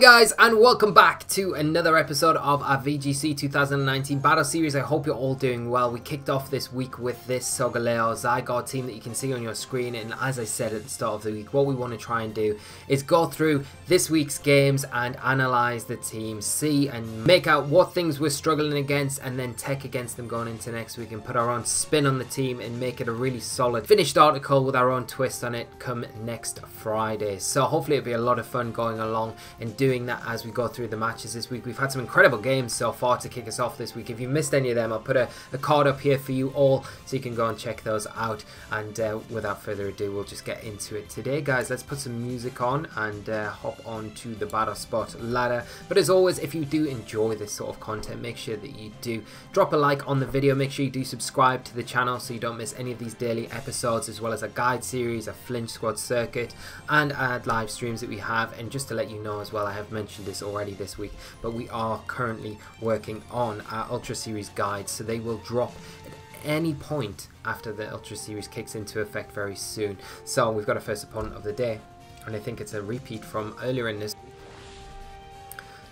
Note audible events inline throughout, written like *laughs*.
guys and welcome back to another episode of our VGC 2019 Battle Series. I hope you're all doing well. We kicked off this week with this Solgaleo Zygarde team that you can see on your screen and as I said at the start of the week, what we want to try and do is go through this week's games and analyse the team, see and make out what things we're struggling against and then tech against them going into next week and put our own spin on the team and make it a really solid finished article with our own twist on it come next Friday. So hopefully it'll be a lot of fun going along and doing doing that as we go through the matches this week. We've had some incredible games so far to kick us off this week. If you missed any of them, I'll put a, a card up here for you all so you can go and check those out. And uh, without further ado, we'll just get into it today, guys. Let's put some music on and uh, hop on to the battle spot ladder. But as always, if you do enjoy this sort of content, make sure that you do drop a like on the video. Make sure you do subscribe to the channel so you don't miss any of these daily episodes, as well as a guide series, a flinch squad circuit, and ad live streams that we have. And just to let you know as well, I have mentioned this already this week, but we are currently working on our Ultra Series guides, so they will drop at any point after the Ultra Series kicks into effect very soon. So we've got a first opponent of the day, and I think it's a repeat from earlier in this.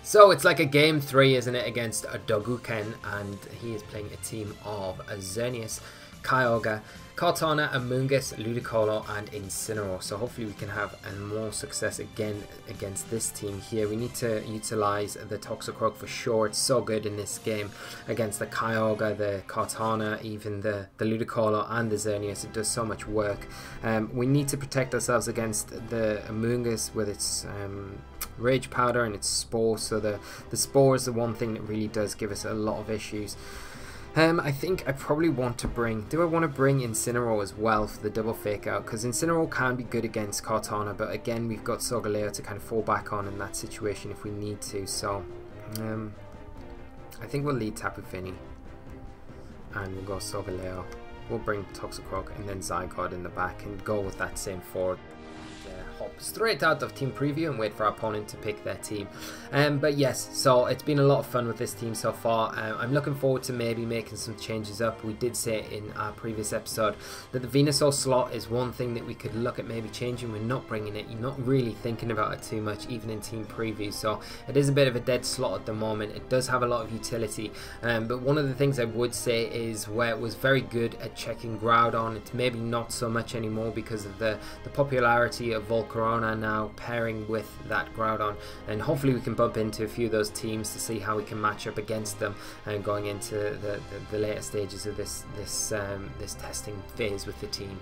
So it's like a game three, isn't it, against a Doguken, and he is playing a team of a Xerneas, Kyogre, Kartana, Amoonguss, Ludicolo and Incineroar. So hopefully we can have more success again against this team here. We need to utilize the Toxicroak for sure. It's so good in this game against the Kyogre, the Kartana, even the, the Ludicolo and the Xerneas. It does so much work. Um, we need to protect ourselves against the Amoonguss with its um, Rage Powder and its Spore. So the, the Spore is the one thing that really does give us a lot of issues. Um, I think I probably want to bring... Do I want to bring Incineroar as well for the double fake out? Because Incineroar can be good against Kartana, but again, we've got Solgaleo to kind of fall back on in that situation if we need to. So, um, I think we'll lead Tapu Fini. And we'll go Solgaleo. We'll bring Toxicroak and then Zygarde in the back and go with that same forward straight out of team preview and wait for our opponent to pick their team. Um, but yes, so it's been a lot of fun with this team so far. Um, I'm looking forward to maybe making some changes up. We did say in our previous episode that the Venusaur slot is one thing that we could look at maybe changing. We're not bringing it. You're not really thinking about it too much, even in team preview. So it is a bit of a dead slot at the moment. It does have a lot of utility. Um, but one of the things I would say is where it was very good at checking Groudon, it's maybe not so much anymore because of the, the popularity of Volcarona Corona now pairing with that Groudon and hopefully we can bump into a few of those teams to see how we can match up against them and going into the, the, the later stages of this this um, this testing phase with the team.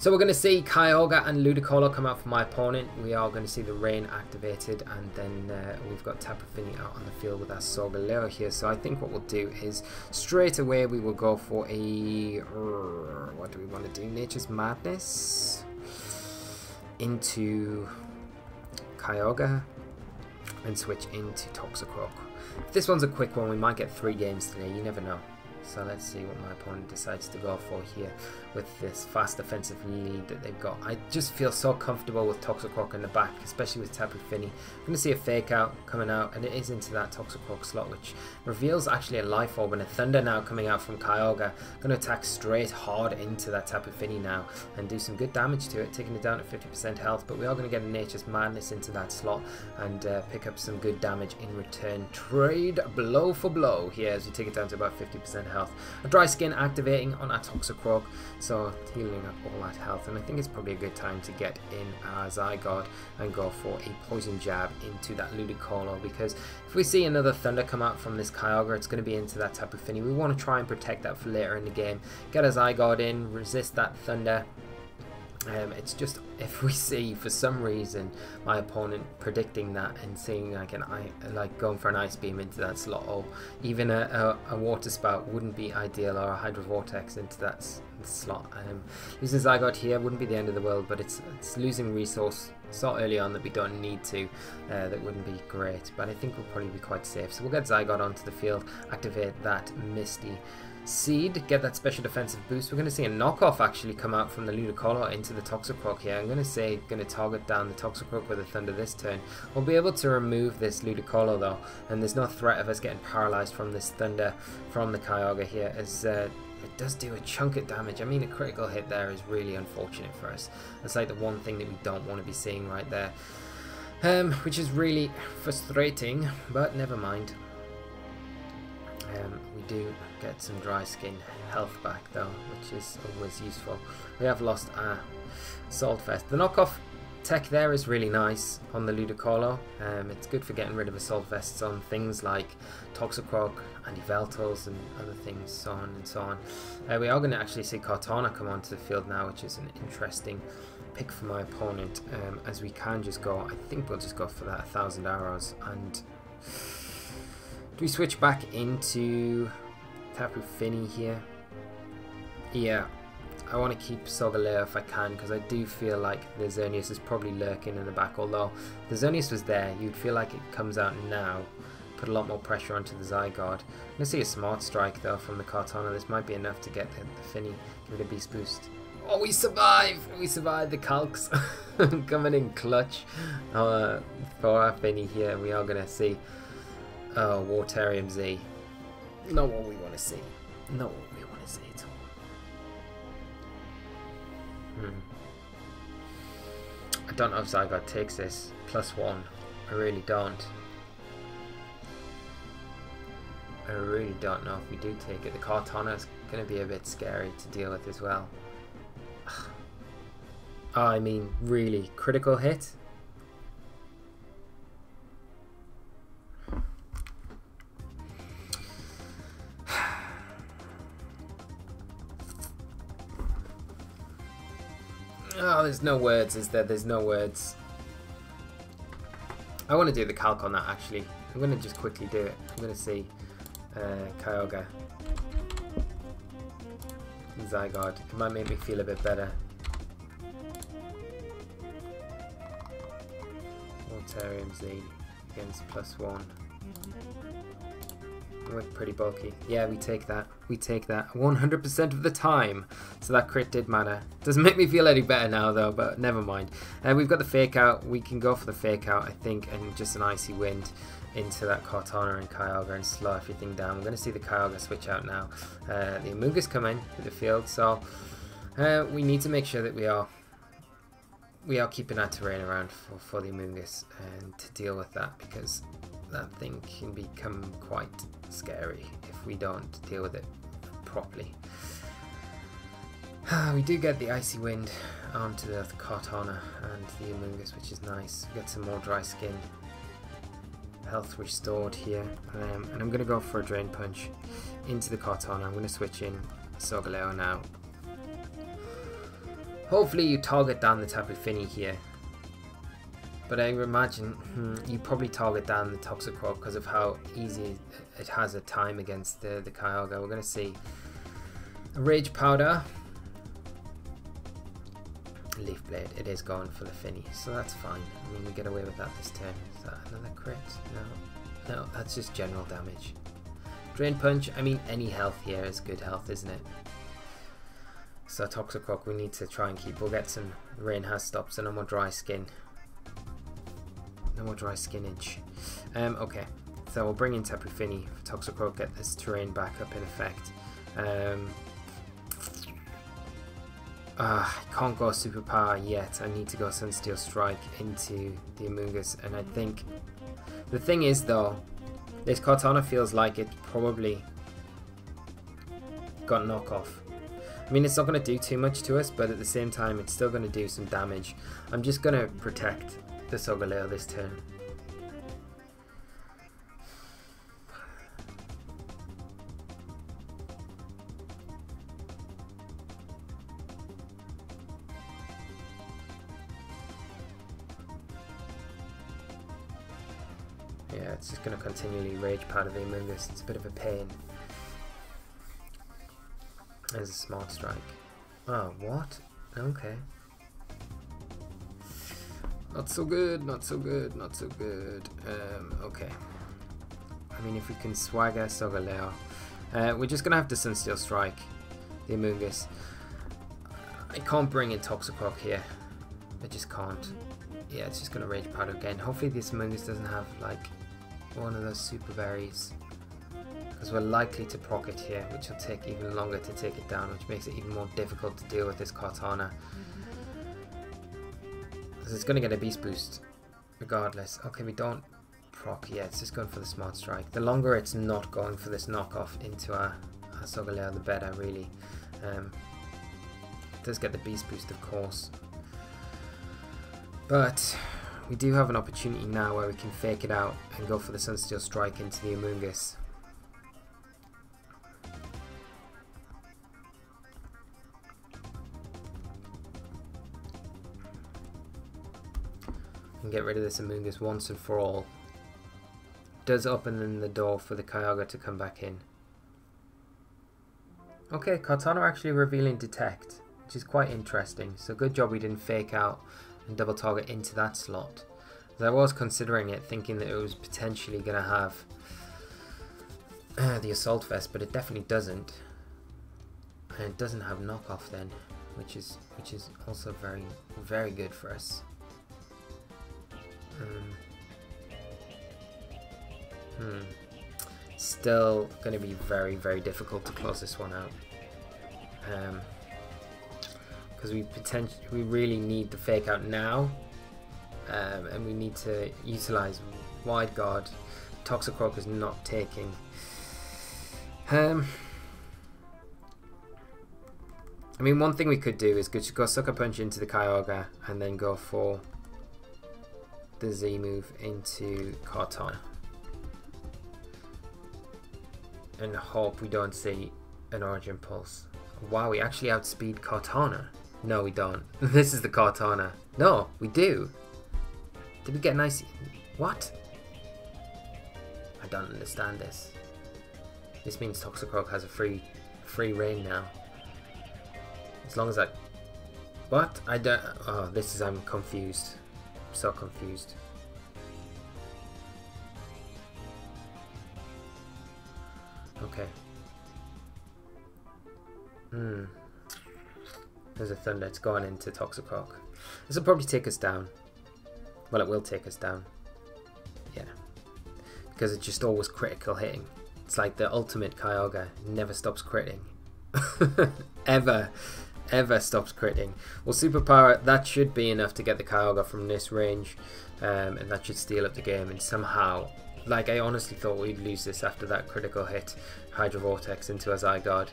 So we're going to see Kyogre and Ludicolo come out for my opponent. We are going to see the Rain activated and then uh, we've got Tapu Fini out on the field with our Solgaleo here. So I think what we'll do is straight away we will go for a... What do we want to do? Nature's Madness? Into Kyogre and switch into Toxicroak. If this one's a quick one, we might get three games today, you never know. So let's see what my opponent decides to go for here with this fast defensive lead that they've got. I just feel so comfortable with Toxicroak in the back, especially with Tapu Fini. I'm going to see a Fake Out coming out, and it is into that Toxicroak slot, which reveals actually a Life Orb and a Thunder now coming out from Kyogre. Going to attack straight hard into that Tapu Fini now and do some good damage to it, taking it down to 50% health, but we are going to get a Nature's Madness into that slot and uh, pick up some good damage in return. Trade blow for blow here as we take it down to about 50% health. A Dry Skin activating on our Toxicroak, so healing up all that health, and I think it's probably a good time to get in our Zygarde and go for a Poison Jab into that Ludicolo, because if we see another Thunder come out from this Kyogre, it's going to be into that Tapu Fini. We want to try and protect that for later in the game. Get a Zygarde in, resist that Thunder, um, it's just *laughs* if we see for some reason my opponent predicting that and seeing like an like going for an ice beam into that slot or even a, a, a water spout wouldn't be ideal or a hydro vortex into that slot. Um, losing Zygarde here wouldn't be the end of the world, but it's it's losing resource so early on that we don't need to. Uh, that wouldn't be great, but I think we'll probably be quite safe. So we'll get Zygarde onto the field, activate that Misty. Seed, get that special defensive boost. We're going to see a knockoff actually come out from the Ludicolo into the Toxicroak here. I'm going to say, going to target down the Toxicroak with a Thunder this turn. We'll be able to remove this Ludicolo though, and there's no threat of us getting paralyzed from this Thunder from the Kyogre here, as uh, it does do a chunk of damage. I mean, a critical hit there is really unfortunate for us. It's like the one thing that we don't want to be seeing right there. Um, which is really frustrating, but never mind. Um, we do get some dry skin health back though, which is always useful. We have lost our Assault Vest. The knockoff tech there is really nice on the Ludicolo. Um, it's good for getting rid of Assault Vests on things like Toxicroak, Antiveltos and other things, so on and so on. Uh, we are going to actually see Kartana come onto the field now, which is an interesting pick for my opponent, um, as we can just go, I think we'll just go for that 1000 arrows and *sighs* do we switch back into Tapu Fini here? Yeah, I want to keep Solgaleo if I can because I do feel like the Xerneas is probably lurking in the back. Although the Xerneas was there, you'd feel like it comes out now, put a lot more pressure onto the Zygarde. I'm going to see a Smart Strike though from the Kartana. This might be enough to get the, the Fini, give it a Beast Boost. Oh, we survive! We survived the Calcs *laughs* coming in clutch uh, for our Finny here. We are going to see Oh, Waterium Z. Not what we want to see. Not what we want to see at all. Hmm. I don't know if Zygarde takes this. Plus one. I really don't. I really don't know if we do take it. The Kartana is going to be a bit scary to deal with as well. Oh, *sighs* I mean, really, critical hit? *sighs* Oh, there's no words, is there? There's no words. I want to do the calc on that, actually. I'm going to just quickly do it. I'm going to see uh, Kyogre. Zygarde. It might make me feel a bit better. Waterium Z against plus one. We're pretty bulky. Yeah, we take that. We take that 100% of the time. So that crit did matter. Doesn't make me feel any better now though, but never mind. And uh, we've got the fake out. We can go for the fake out, I think, and just an icy wind into that Kartana and Kyogre and slow everything down. We're going to see the Kyogre switch out now. Uh, the Amoonguss come in to the field, so uh, we need to make sure that we are we are keeping our terrain around for, for the Amoonguss and to deal with that because that thing can become quite scary if we don't deal with it properly. we do get the Icy Wind onto the Kartana and the Amoonguss, which is nice. We get some more dry skin. Health restored here. Um, and I'm going to go for a Drain Punch into the Kartana. I'm going to switch in Solgaleo now. Hopefully you target down the Tapu Fini here but I imagine hmm, you probably target down the Toxic Toxicroak because of how easy it has a time against the, the Kyogre. We're going to see a Rage Powder. Leaf Blade. It is going for the Finny, so that's fine. I mean, we get away with that this turn. Is that another crit? No. No, that's just general damage. Drain Punch. I mean, any health here is good health, isn't it? So Toxicroak we need to try and keep. We'll get some Rain has stopped, so no more dry skin. No more dry skinage. Um, okay, so we'll bring in Tapu Fini for Toxicroak, get this terrain back up in effect. Um, uh, I can't go Superpower yet. I need to go Sunsteel Strike into the Amoonguss, and I think the thing is though, this Kartana feels like it probably got knockoff. I mean, it's not going to do too much to us, but at the same time, it's still going to do some damage. I'm just going to protect the Solgaleo this turn. Part of the Amoonguss. It's a bit of a pain. There's a smart strike. Oh, what? Okay. Not so good, not so good, not so good. Um, okay. I mean, if we can swagger Solgaleo. Uh, we're just going to have to Sunsteel Strike the Amoonguss. I can't bring in Toxicroak here. I just can't. Yeah, it's just going to Rage Powder again. Hopefully this Amoonguss doesn't have, like, one of those super berries. Because we're likely to proc it here, which will take even longer to take it down, which makes it even more difficult to deal with this Kartana. Because it's going to get a Beast Boost. regardless. Okay, we don't proc yet. It's just going for the smart strike. The longer it's not going for this knockoff into our, our Solgaleo, the better, really. Um, it does get the beast boost, of course. But we do have an opportunity now where we can fake it out and go for the Sunsteel Strike into the Amoonguss. And get rid of this Amoonguss once and for all. Does open the door for the Kyogre to come back in. Okay, Kartana actually revealing Detect, which is quite interesting. So good job we didn't fake out and double target into that slot. I was considering it, thinking that it was potentially going to have uh, the Assault Vest, but it definitely doesn't. And it doesn't have knockoff then, which is which is also very very good for us. Um, hmm. Still going to be very very difficult to close this one out. Um, because we potentially we really need the fake out now um, and we need to utilize wide guard. Toxicroak is not taking um, I mean one thing we could do is go Sucker Punch into the Kyogre and then go for the Z move into Kartana and hope we don't see an Origin Pulse. Wow we actually outspeed Kartana no, we don't. *laughs* this is the Kartana. No, we do. Did we get an nice... What? I don't understand this. This means Toxicroak has a free free reign now. As long as I... What? I don't... Oh, this is... I'm confused. I'm so confused. Okay. Hmm. There's a Thunder. It's going into Toxicroak. This will probably take us down. Well, it will take us down. Yeah. Because it's just always critical hitting. It's like the ultimate Kyogre. Never stops critting. *laughs* ever. Ever stops critting. Well, Superpower, that should be enough to get the Kyogre from this range. Um, and that should steal up the game. And somehow, like I honestly thought we'd lose this after that critical hit. Hydro Vortex into a Zygarde.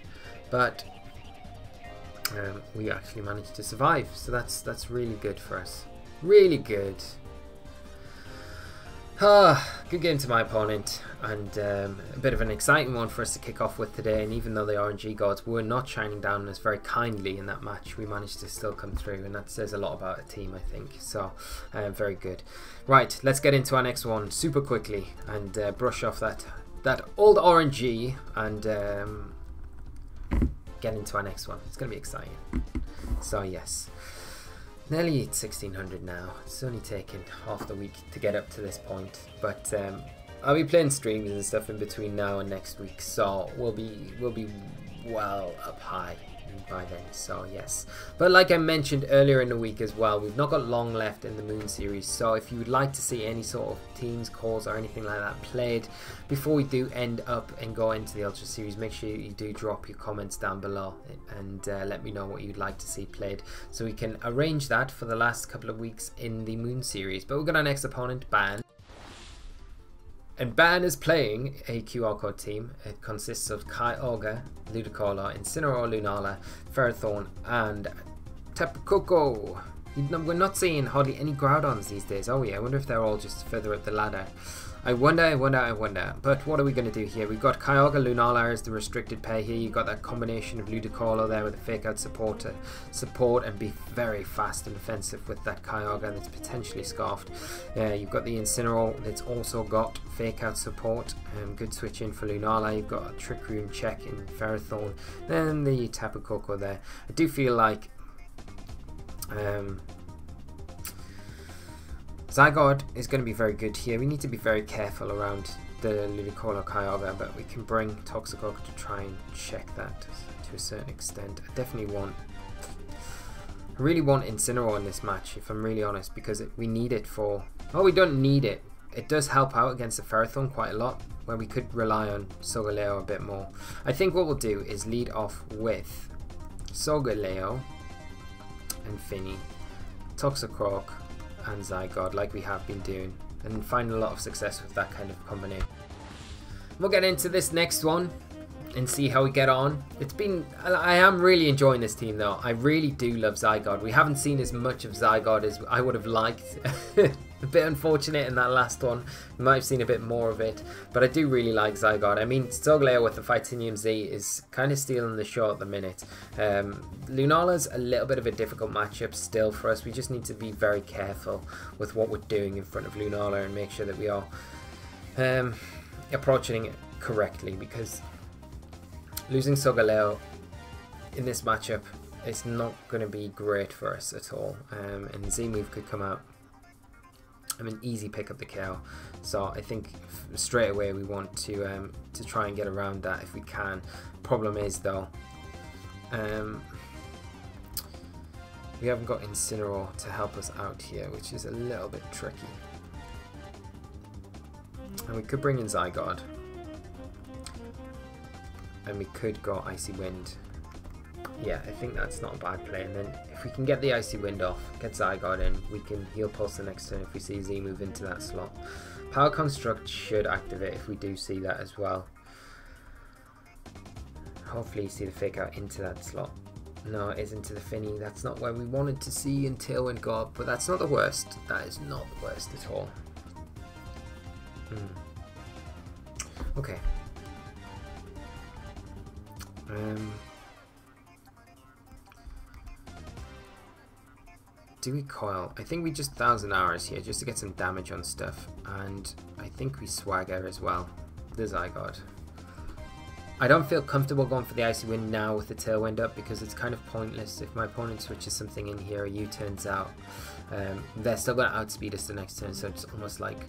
But um, we actually managed to survive. So that's that's really good for us. Really good. Ah, good game to my opponent, and um, a bit of an exciting one for us to kick off with today. And even though the RNG gods were not shining down on us very kindly in that match, we managed to still come through, and that says a lot about a team, I think. So, uh, very good. Right, let's get into our next one super quickly and uh, brush off that that old RNG and um, get into our next one. It's going to be exciting. So yes, nearly 1600 now. It's only taken half the week to get up to this point, but um, I'll be playing streams and stuff in between now and next week, so we'll be we'll be well up high by then. So yes, but like I mentioned earlier in the week as well, we've not got long left in the Moon series. So if you would like to see any sort of teams, calls, or anything like that played before we do end up and go into the Ultra series, make sure you do drop your comments down below and uh, let me know what you'd like to see played, so we can arrange that for the last couple of weeks in the Moon series. But we've got our next opponent, Ban. And Ban is playing a QR code team. It consists of Kai Kyogre, Ludicolo, Incineroar, Lunala, Ferrothorn, and Tapu Koko. We're not seeing hardly any Groudons these days, are we? I wonder if they're all just further up the ladder. I wonder, I wonder, I wonder. But what are we going to do here? We've got Kyogre Lunala as the restricted pair here. You've got that combination of Ludicolo there with the fake out support to support and be very fast and offensive with that Kyogre that's potentially scarfed. Uh, you've got the Incineroar that's also got fake out support. Um, good switch in for Lunala. You've got a Trick Room check in Ferrothorn. Then the Tapu Koko there. I do feel like um, Zygarde is going to be very good here. We need to be very careful around the Ludicolo Kyogre, but we can bring Toxicroak to try and check that to a certain extent. I definitely want... I really want Incineroar in this match, if I'm really honest, because it, we need it for... Oh, we don't need it. It does help out against the Ferrothorn quite a lot, where we could rely on Solgaleo a bit more. I think what we'll do is lead off with Solgaleo and Finny, Toxicroak, and Zygarde like we have been doing and find a lot of success with that kind of combination. We'll get into this next one and see how we get on. It's been, I am really enjoying this team though. I really do love Zygarde. We haven't seen as much of Zygarde as I would have liked. *laughs* a bit unfortunate in that last one. You might have seen a bit more of it, but I do really like Zygarde. I mean, Solgaleo with the Fightinium Z is kind of stealing the show at the minute. Um, Lunala's a little bit of a difficult matchup still for us. We just need to be very careful with what we're doing in front of Lunala and make sure that we are um, approaching it correctly because losing Solgaleo in this matchup is not going to be great for us at all. Um, and Z move could come out I'm an easy pick up the KO. So I think straight away we want to um, to try and get around that if we can. Problem is though, um, we haven't got Incineroar to help us out here, which is a little bit tricky. And we could bring in Zygarde. And we could go Icy Wind yeah, I think that's not a bad play. And then if we can get the Icy Wind off, get Zygarde in, we can heal Pulse the next turn if we see Z move into that slot. Power Construct should activate if we do see that as well. Hopefully you see the Fake Out into that slot. No, it is into the Finny. That's not where we wanted to see in Tailwind go up, but that's not the worst. That is not the worst at all. Hmm. Okay. Um, do we coil? I think we just thousand arrows here just to get some damage on stuff, and I think we swagger as well. The Zygarde. I don't feel comfortable going for the Icy Wind now with the Tailwind up because it's kind of pointless. If my opponent switches something in here, or U-turns out, um, they're still going to outspeed us the next turn, so it's almost like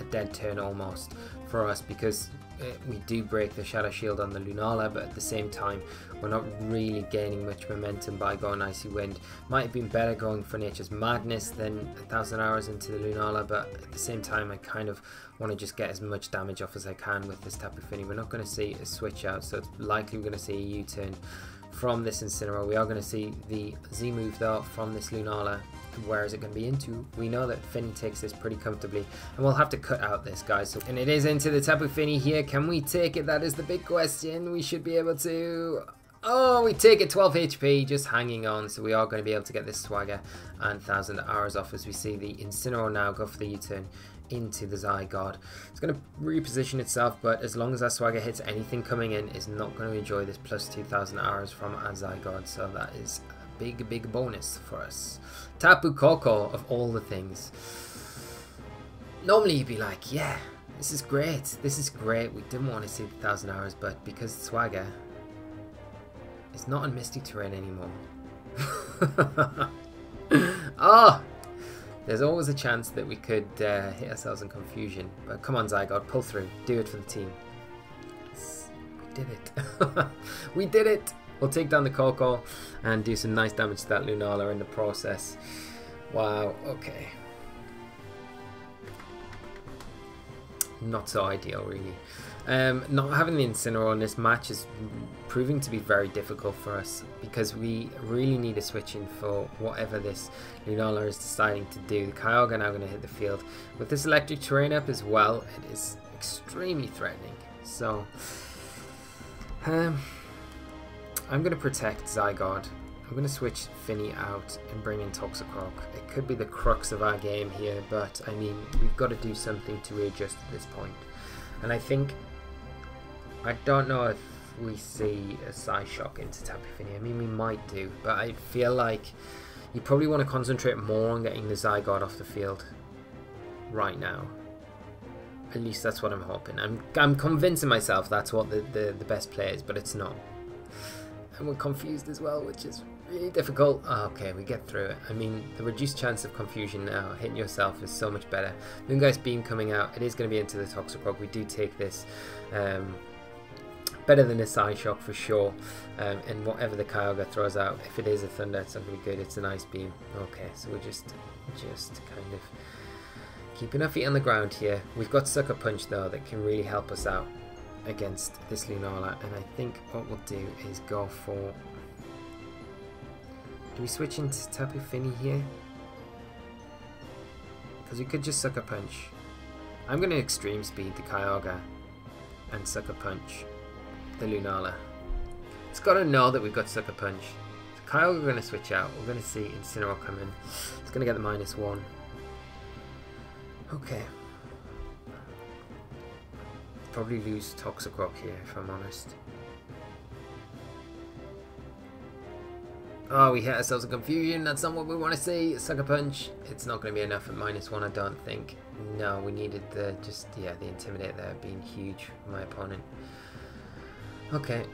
a dead turn almost for us because uh, we do break the Shadow Shield on the Lunala, but at the same time, we're not really gaining much momentum by going Icy Wind. Might have been better going for Nature's Madness than a thousand arrows into the Lunala, but at the same time, I kind of want to just get as much damage off as I can with this Tapu Fini. We're not going to see a switch out, so it's likely we're going to see a U-turn from this Incineroar. We are going to see the Z move though from this Lunala where is it going to be into? We know that Fini takes this pretty comfortably, and we'll have to cut out this, guys. So, and it is into the Tapu Fini here. Can we take it? That is the big question. We should be able to... Oh, we take it 12 HP, just hanging on. So we are going to be able to get this Swagger and 1000 arrows off as we see the Incineroar now go for the U-turn into the Zygarde. It's going to reposition itself, but as long as that Swagger hits anything coming in, it's not going to enjoy this plus 2000 arrows from a Zygarde. So that is big, big bonus for us. Tapu Koko, of all the things. Normally you'd be like, yeah, this is great, this is great, we didn't want to see the Thousand Arrows, but because it's Swagger is not on Misty Terrain anymore. oh! *laughs* There's always a chance that we could uh, hit ourselves in confusion. But come on, Zygarde, pull through. Do it for the team. We did it. *laughs* we did it! We'll take down the Koko and do some nice damage to that Lunala in the process. Wow, okay. Not so ideal, really. Um, not having the Incineroar in this match is proving to be very difficult for us because we really need a switch in for whatever this Lunala is deciding to do. The Kyogre now going to hit the field. With this electric terrain up as well, it is extremely threatening. So, um, I'm going to protect Zygarde. I'm going to switch Fini out and bring in Toxicroak. It could be the crux of our game here, but I mean, we've got to do something to readjust at this point. And I think, I don't know if we see a Psyshock into Tapu Fini. I mean, we might do, but I feel like you probably want to concentrate more on getting the Zygarde off the field right now. At least that's what I'm hoping. I'm, I'm convincing myself that's what the, the, the best play is, but it's not and we're confused as well, which is really difficult. Oh, okay, we get through it. I mean, the reduced chance of confusion now, hitting yourself is so much better. Moongeist Beam coming out, it is going to be into the Toxicroak. We do take this. Um, better than a Psyshock for sure. Um, and whatever the Kyogre throws out, if it is a Thunder, it's not going to be good. It's an Ice Beam. Okay, so we're just, just kind of keeping our feet on the ground here. We've got Sucker Punch though that can really help us out against this Lunala and I think what we'll do is go for do we switch into Tapu Fini here? Because we could just Sucker Punch. I'm going to Extreme Speed the Kyogre and Sucker Punch the Lunala. It's got to know that we've got Sucker Punch. So Kyogre going to switch out. We're going to see Incineroar come in. It's going to get the minus one. Okay. Probably lose Toxic Toxicroak here, if I'm honest. Oh, we hit ourselves a confusion. That's not what we want to see. Sucker Punch. It's not going to be enough at minus one, I don't think. No, we needed the, just, yeah, the Intimidate there being huge for my opponent. Okay.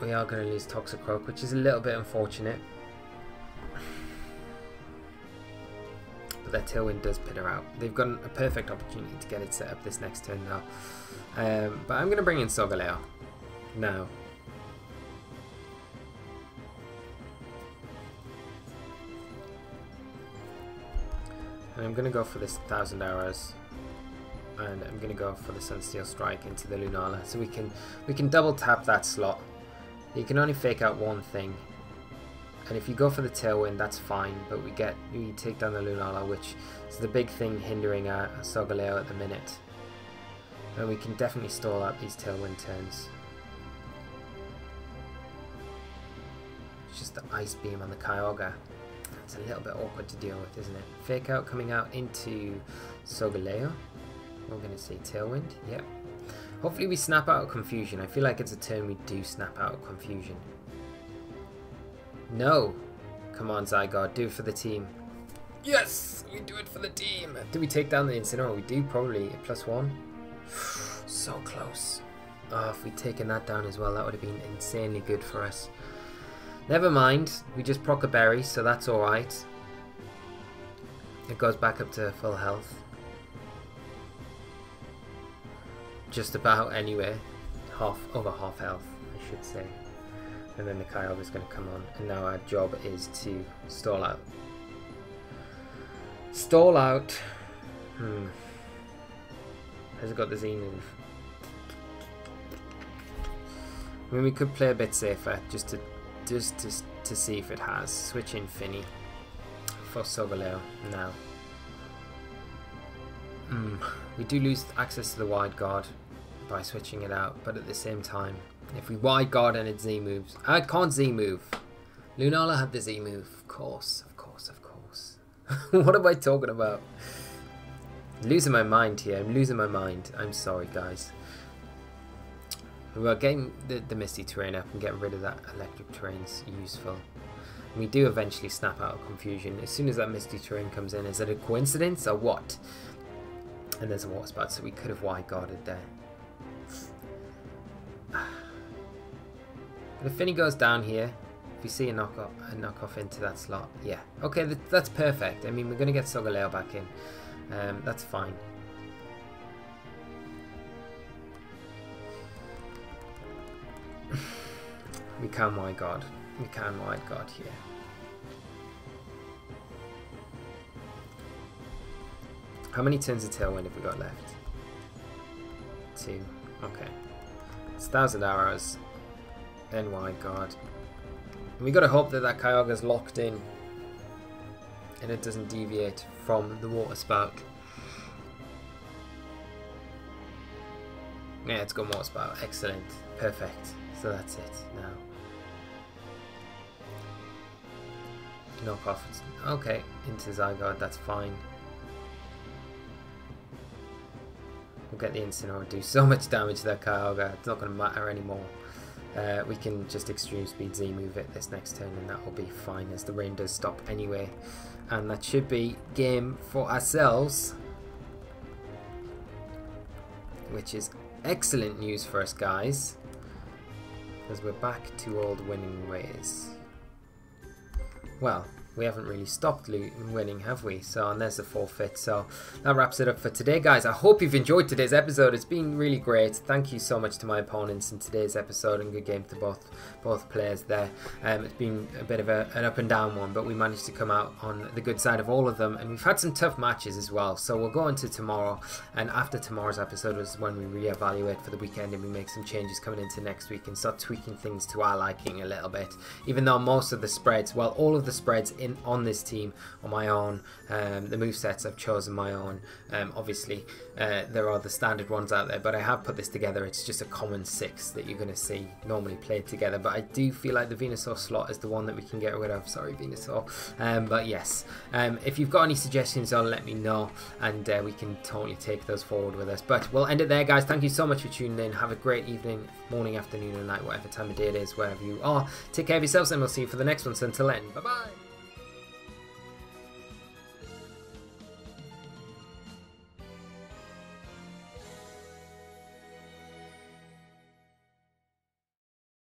We are going to lose Toxicroak, which is a little bit unfortunate. Their Tailwind does her out. They've got a perfect opportunity to get it set up this next turn now. Um, but I'm going to bring in Solgaleo now. And I'm going to go for this Thousand Arrows. And I'm going to go for the Sunsteel Strike into the Lunala. So we can we can double tap that slot. You can only fake out one thing. And if you go for the Tailwind, that's fine. But we get we take down the Lunala, which is the big thing hindering our Solgaleo at the minute. And we can definitely stall out these Tailwind turns. It's just the Ice Beam on the Kyogre. It's a little bit awkward to deal with, isn't it? Fake out coming out into Solgaleo. We're going to see Tailwind. Yep. Hopefully we snap out of Confusion. I feel like it's a turn we do snap out of Confusion. No! Come on, Zygarde. Do it for the team. Yes! We do it for the team! Do we take down the Incineroar? We do, probably. Plus one. *sighs* so close. Oh, if we'd taken that down as well, that would have been insanely good for us. Never mind, we just proc a berry, so that's alright. It goes back up to full health. Just about anyway. Half, over half health, I should say. And then the Kyogre is going to come on. And now our job is to stall out. Stall out. Hmm. Has it got the Z move? I mean, we could play a bit safer, just to just to, to see if it has. Switch in Finny for Solgaleo now. Mm, we do lose access to the wide guard by switching it out, but at the same time, if we wide guard and it Z moves, I can't Z move. Lunala had the Z move, of course, of course, of course. *laughs* what am I talking about? losing my mind here. I'm losing my mind. I'm sorry, guys. Well, getting the, the Misty Terrain up and getting rid of that electric terrain is useful. And we do eventually snap out of confusion. As soon as that Misty Terrain comes in, is it a coincidence or what? And there's a water spout, so we could have wide guarded there. If Finny goes down here, if we see a knock off, a knock off into that slot, yeah. Okay, that, that's perfect. I mean, we're going to get Solgaleo back in. Um, that's fine. *laughs* We can wide guard. We can wide guard here. How many turns of Tailwind have we got left? Two. Okay. It's Thousand Arrows. Then wide guard. And we gotta hope that that Kyogre's locked in. And it doesn't deviate from the water spout. Yeah, it's got water spout. Excellent. Perfect. So that's it now. knock off. It's, okay, into Zygarde, that's fine. We'll get the Incineroar, and do so much damage to that Kyogre, it's not going to matter anymore. Uh, we can just extreme speed Z move it this next turn and that will be fine as the rain does stop anyway. And that should be game for ourselves. Which is excellent news for us guys. Because we're back to old winning ways. Well, we haven't really stopped winning, have we? So, and there's the forfeit. So, that wraps it up for today, guys. I hope you've enjoyed today's episode. It's been really great. Thank you so much to my opponents in today's episode, and good game to both both players there. Um, it's been a bit of a, an up and down one, but we managed to come out on the good side of all of them, and we've had some tough matches as well. So, we'll go into tomorrow, and after tomorrow's episode is when we reevaluate for the weekend and we make some changes coming into next week and start tweaking things to our liking a little bit. Even though most of the spreads, well, all of the spreads in on this team on my own. Um, the move sets I've chosen my own. Um, obviously, uh, there are the standard ones out there, but I have put this together. It's just a common six that you're going to see normally played together. But I do feel like the Venusaur slot is the one that we can get rid of. Sorry, Venusaur. Um, but yes, um, if you've got any suggestions, I'll let me know, and uh, we can totally take those forward with us. But we'll end it there, guys. Thank you so much for tuning in. Have a great evening, morning, afternoon, and night, whatever time of day it is, wherever you are. Take care of yourselves, and we'll see you for the next one. So until then, bye bye.